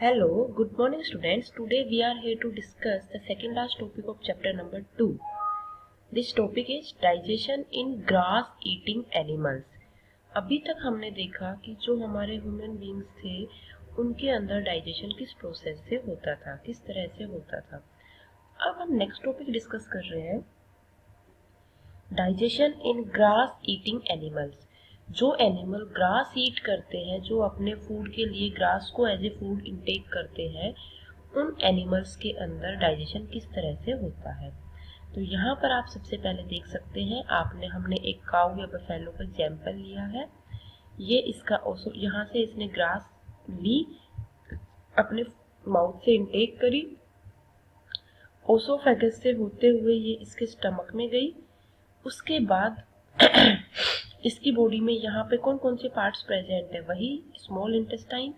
Hello, good morning students. Today we are here to discuss the second last topic of chapter number 2. This topic is digestion in grass eating animals. अभी तक हमने देखा कि जो हमारे human beings थे उनके अंदर डाइजेशन किस प्रोसेस से होता था किस तरह से होता था अब हम नेक्स्ट टॉपिक डिस्कस कर रहे हैं digestion in grass eating animals जो एनिमल ग्रास ईट करते हैं, जो अपने फ़ूड के लिए ग्रास को एज ए फ़ूड इंटेक करते हैं, उन एनिमल्स के अंदर डाइजेशन किस तरह से होता है? तो यहाँ पर आप सबसे पहले देख सकते हैं, आपने, हमने एक काउ या बफेलो का एग्ज़ाम्पल लिया है। ये इसका ओसो यहाँ से इसने ग्रास ली अपने माउथ से इंटेक करी। ओसोफेगस से होते हुए ये इसके स्टमक में गई। उसके बाद इसकी बॉडी में यहाँ पे कौन कौन से पार्ट्स प्रेजेंट है? वही small intestine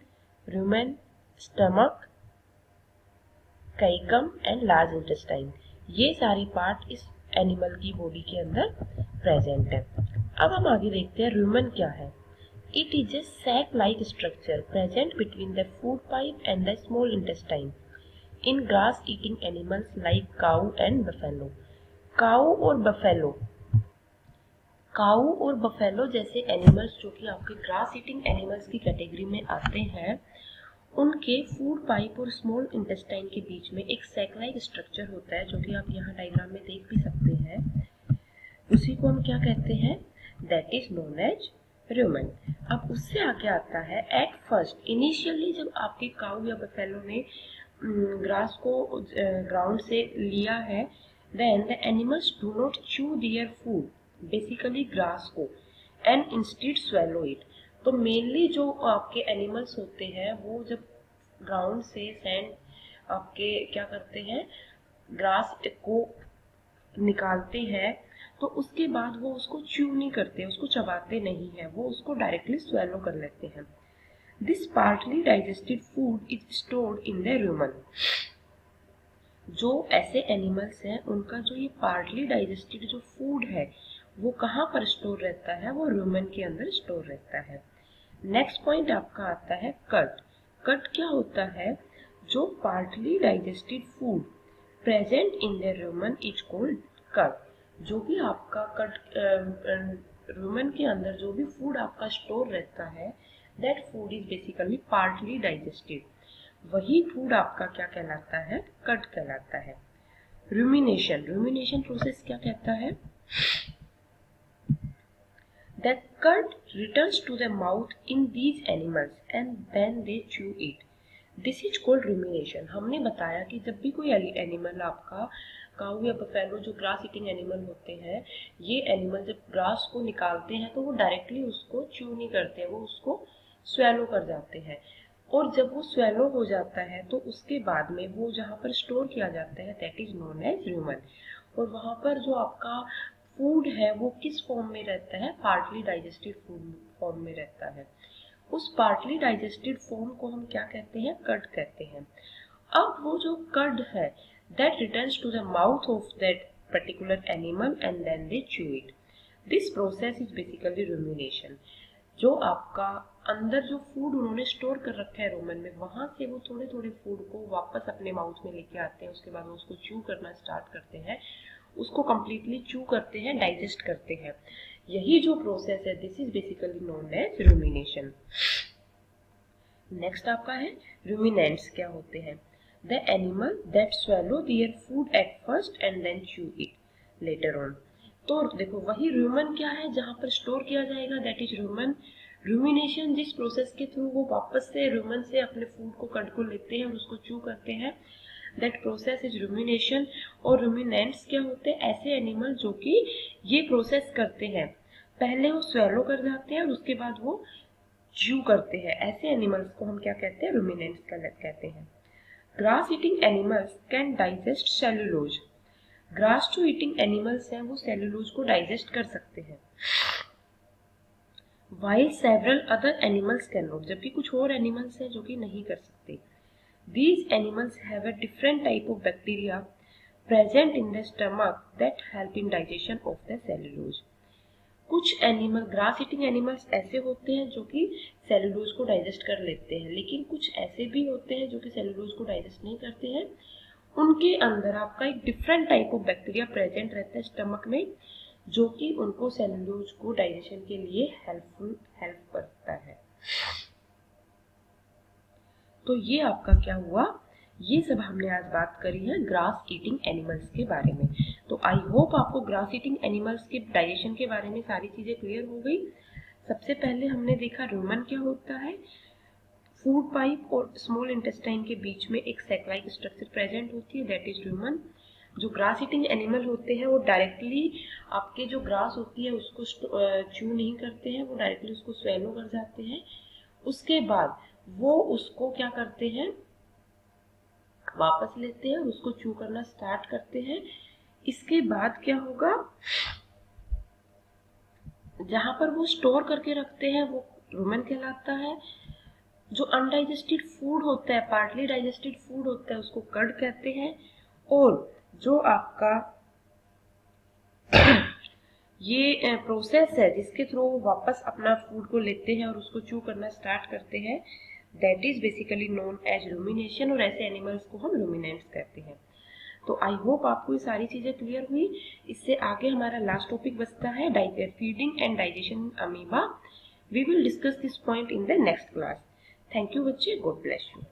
rumen stomach caecum and large intestine ये सारी पार्ट इस एनिमल की बॉडी के अंदर प्रेजेंट है। अब हम आगे देखते हैं रूमन क्या है। It is a sac like structure present between the food pipe and the small intestine in grass eating animals like cow and buffalo cow और बफेलो काऊ और बफेलो जैसे एनिमल्स जो कि आपके ग्रास ईटिंग एनिमल्स की category में आते हैं, उनके फ़ूड पाइप और स्मॉल इंटेस्टाइन के बीच में एक सैकलाइक स्ट्रक्चर होता है जो कि आप यहाँ डायग्राम में देख भी सकते हैं। उसी को हम क्या कहते हैं? That is known as rumen अब उससे आगे आता है एट फ़र्स्ट इनिशियली जब आपके काउ या बफेलो ने ग्रास को ग्राउंड से लिया है then the animals do not chew their food basically grass को एंड इंस्टीड स्वेलो इट तो मेनली जो आपके एनिमल्स होते हैं, वो जब ग्राउंड से सैंड आपके, क्या करते हैं ग्रास को निकालते हैं तो उसके बाद वो उसको च्यू नहीं करते, उसको चबाते नहीं है, वो उसको डायरेक्टली स्वेलो कर लेते हैं। This partly digested food is stored in the rumen जो ऐसे एनिमल्स हैं, उनका जो ये पार्टली डाइजेस्टेड जो फ़ूड है वो कहाँ पर स्टोर रहता है, वो रूमन के अंदर स्टोर रहता है। नेक्स्ट पॉइंट आपका आता है कट कट क्या होता है? जो partly digested food present in the rumen is called cud जो भी आपका कट रूमन के अंदर जो भी फ़ूड आपका स्टोर रहता है that food is basically partly digested वही फ़ूड आपका क्या कहलाता है? कट कहलाता है। रूमिनेशन रूमिनेशन प्रोसेस क्या कहता है? The curd returns to the mouth in these animals and then they chew it. This is called rumination. हमने बताया कि जब भी कोई एनिमल आपका काऊ या बफेलो जो ग्रास ईटिंग एनिमल होते हैं, ये एनिमल जब ग्रास को निकालते हैं तो वो डायरेक्टली उसको च्यू नहीं करते, वो उसको स्वेलो कर जाते हैं और जब वो स्वेलो हो जाता है तो उसके बाद में वो जहाँ पर स्टोर किया जाता है that is known as rumen और वहाँ पर जो आपका फ़ूड है, वो किस फॉर्म में रहता है? पार्टली डाइजेस्टेड फ़ूड फॉर्म में रहता है। उस पार्टली डाइजेस्टेड फॉर्म को हम क्या कहते हैं? कड कहते हैं। अब वो जो कड है that returns to the mouth of that particular animal and then they chew it this process is basically rumination जो आपका अंदर जो फ़ूड उन्होंने स्टोर कर रखा है रोमन में, वहाँ से वो थोड़े थोड़े फ़ूड को वापस अपने माउथ में लेके आते हैं, उसके बाद वो उसको चू करना स्टार्ट करते हैं। उसको कम्प्लीटली चू करते हैं डाइजेस्ट करते हैं। यही जो प्रोसेस है this is basically known as rumination next आपका है रूमिनेंट्स क्या होते हैं? The animal that swallow their food at first and then chew it later on तो देखो, वही रूमन क्या है, जहाँ पर स्टोर किया जाएगा दैट इज़ रूमन रूमिनेशन जिस प्रोसेस के थ्रू वो वापस से रूमन से अपने फ़ूड को कट को लेते हैं और उसको चू करते हैं दैट प्रोसेस इज़ रूमिनेशन और रूमिनेंट्स क्या होते हैं? ऐसे एनिमल जो कि ये प्रोसेस करते हैं। पहले वो स्वेलो कर जाते हैं और उसके बाद वो च्यू करते हैं। ऐसे एनिमल्स को हम क्या कहते हैं? रूमिनेंट्स कहते हैं। Grass eating animals can digest cellulose grass जो ईटिंग एनिमल्स हैं, वो सेलुलोज को डाइजेस्ट कर सकते हैं। While several other animals can not जबकि कुछ और एनिमल्स हैं जो कि नहीं कर सकते। These animals have a different type of bacteria present in the stomach that help in digestion of the cellulose. कुछ एनिमल ग्रास ईटिंग एनिमल्स ऐसे होते हैं जो कि सेलुलोज को डाइजेस्ट कर लेते हैं, लेकिन कुछ ऐसे भी होते हैं जो कि सेलुलोज को डाइजेस्ट नहीं करते हैं उनके अंदर आपका एक different type of bacteria present रहता है स्टमक में, जो कि उनको सेलुलोज को डाइजेशन के लिए हेल्पफुल हेल्प करता है तो ये आपका क्या हुआ? ये सब हमने आज बात करी है ग्रास ईटिंग एनिमल्स के बारे में। तो आई होप आपको ग्रास ईटिंग एनिमल्स के डाइजेशन के बारे में सारी चीज़ें क्लियर हो गई। सबसे पहले हमने देखा रूमन क्या होता है। फ़ूड पाइप और स्मॉल इंटेस्टाइन के बीच में एक सेकलाइक स्ट्रक्चर प्रेजेंट होती है दैट इज़ रूमन जो ग्रास ईटिंग एनिमल होते हैं, वो डायरेक्टली आपके जो ग्रास होती है, उसको चू नहीं करते हैं, वो डायरेक्टली उसको स्वेलो कर जाते हैं। उसके बाद वो उसको क्या करते हैं? वापस लेते हैं और उसको चू करना स्टार्ट करते हैं। इसके बाद क्या होगा? जहाँ पर वो स्टोर करके रखते हैं, वो रूमन कहलाता है। जो अनडाइजेस्टेड फ़ूड होता है पार्टली डाइजेस्टेड फ़ूड होता है, उसको कर्ड कहते हैं। और जो आपका ये प्रोसेस है, जिसके थ्रू वो वापस अपना फ़ूड को लेते हैं और उसको चू करना स्टार्ट करते हैं that is basically known as rumination और ऐसे एनिमल्स को हम रूमिनेंट्स कहते हैं। तो आई होप आपको ये सारी चीज़ें क्लियर हुई। इससे आगे हमारा लास्ट टॉपिक बचता है feeding and digestion amoeba we will discuss this point in the next class thank you बच्चे। God bless you